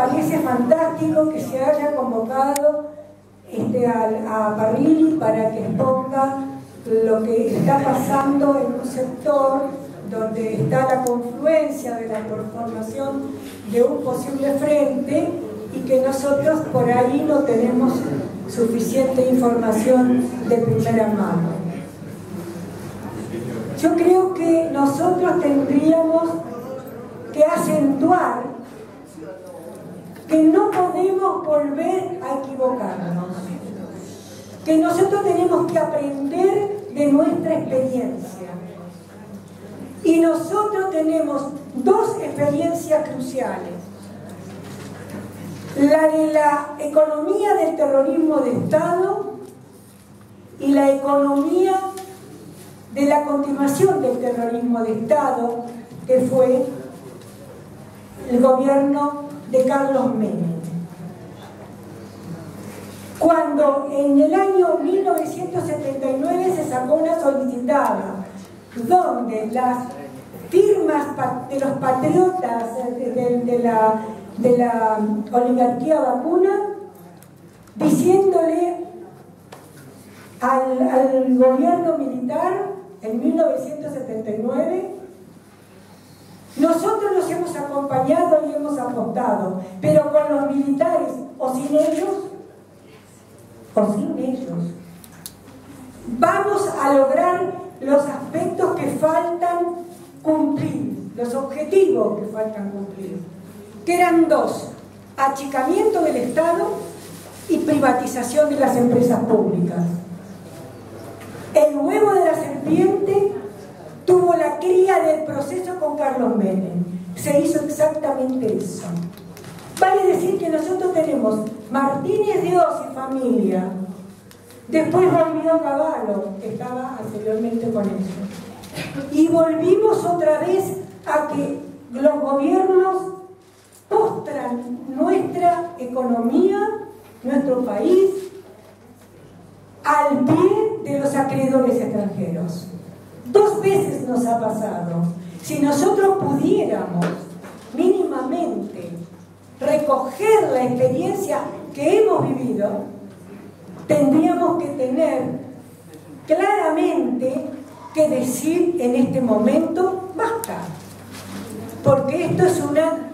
parece fantástico que se haya convocado este, a, a Parrilli para que exponga lo que está pasando en un sector donde está la confluencia de la formación de un posible frente y que nosotros por ahí no tenemos suficiente información de primera mano. Yo creo que nosotros tendríamos que acentuar que no podemos volver a equivocarnos, que nosotros tenemos que aprender de nuestra experiencia. Y nosotros tenemos dos experiencias cruciales. La de la economía del terrorismo de Estado y la economía de la continuación del terrorismo de Estado, que fue el gobierno de Carlos Menem. Cuando en el año 1979 se sacó una solicitada donde las firmas de los patriotas de, la, oligarquía vacuna diciéndole al, al gobierno militar en 1979 nosotros los hemos acompañado y hemos apostado, pero con los militares o sin ellos, o sin ellos, vamos a lograr los aspectos que faltan cumplir, los objetivos que faltan cumplir, que eran dos, achicamiento del Estado y privatización de las empresas públicas. El huevo de la serpiente del proceso con Carlos Menem. Se hizo exactamente eso. Vale decir que nosotros tenemos Martínez de Oz y familia. Después volvió Caballo, que estaba anteriormente con eso. Y volvimos otra vez a que los gobiernos postran nuestra economía, nuestro país, al pie de los acreedores extranjeros. Dos veces nos ha pasado. Si nosotros pudiéramos mínimamente recoger la experiencia que hemos vivido, tendríamos que tener claramente que decir en este momento basta. Porque esto es una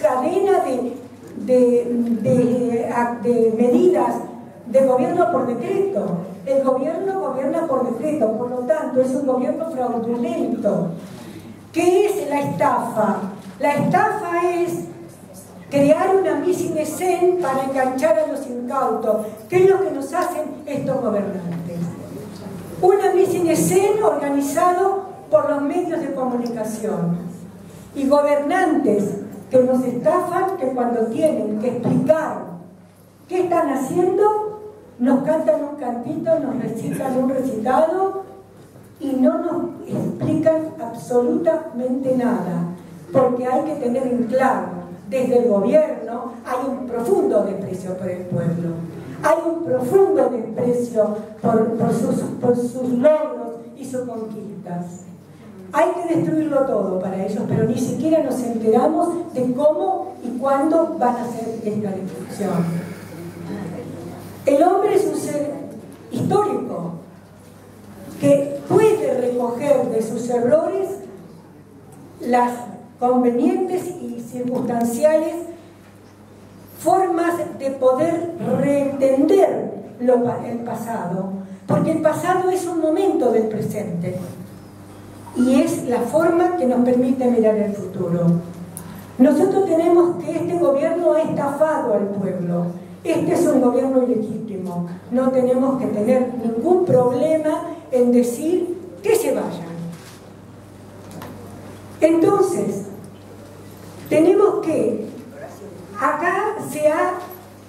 cadena de, de, de medidas de gobierno por decreto el gobierno gobierna por decreto, por lo tanto es un gobierno fraudulento. ¿Qué es la estafa? La estafa es crear una misión escena para enganchar a los incautos. ¿Qué es lo que nos hacen estos gobernantes? Una misión escena organizado por los medios de comunicación y gobernantes que nos estafan que cuando tienen que explicar qué están haciendo nos cantan un cantito, nos recitan un recitado y no nos explican absolutamente nada, porque hay que tener en claro, desde el gobierno hay un profundo desprecio por el pueblo, hay un profundo desprecio por, sus, por sus logros y sus conquistas. Hay que destruirlo todo para ellos, pero ni siquiera nos enteramos de cómo y cuándo van a hacer esta destrucción. El hombre es un histórico que puede recoger de sus errores las convenientes y circunstanciales formas de poder reentender el pasado, porque el pasado es un momento del presente y es la forma que nos permite mirar el futuro. Nosotros tenemos que este gobierno ha estafado al pueblo, este es un gobierno ilegítimo. No tenemos que tener ningún problema en decir que se vayan. Entonces, tenemos que, acá se ha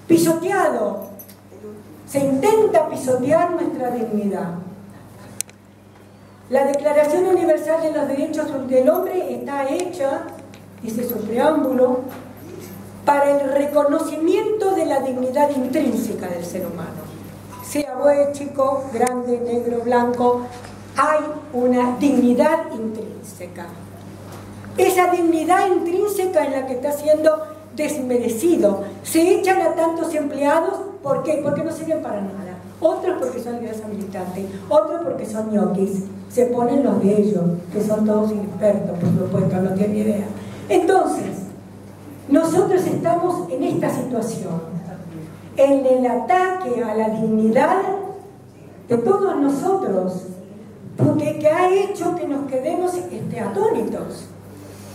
pisoteado, se intenta pisotear nuestra dignidad. La Declaración Universal de los Derechos del Hombre está hecha, dice su preámbulo, para el reconocimiento dignidad intrínseca del ser humano. Sea buen, chico, grande, negro, blanco, hay una dignidad intrínseca. Esa dignidad intrínseca es la que está siendo desmerecido. Se echan a tantos empleados, ¿por qué? Porque no sirven para nada. Otros porque son grasa militante, otros porque son ñoquis. Se ponen los de ellos, que son todos expertos, por supuesto, no tienen idea. Entonces, nosotros estamos en esta situación, en el ataque a la dignidad de todos nosotros, porque que ha hecho que nos quedemos este, atónitos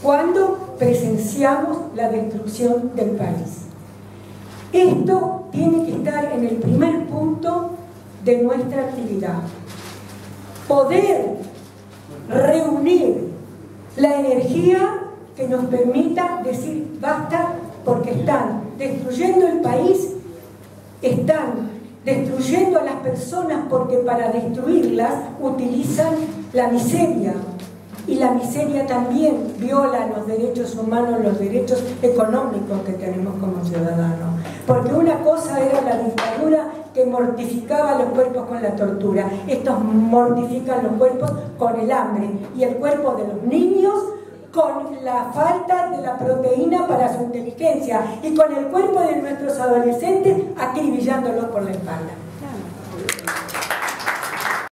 cuando presenciamos la destrucción del país. Esto tiene que estar en el primer punto de nuestra actividad. Poder reunir la energía que nos permita decir basta porque están destruyendo el país, están destruyendo a las personas porque para destruirlas utilizan la miseria, y la miseria también viola los derechos humanos, los derechos económicos que tenemos como ciudadanos. Porque una cosa era la dictadura que mortificaba los cuerpos con la tortura. Estos mortifican los cuerpos con el hambre y el cuerpo de los niños con la falta de la proteína para su inteligencia y con el cuerpo de nuestros adolescentes acribillándolos por la espalda.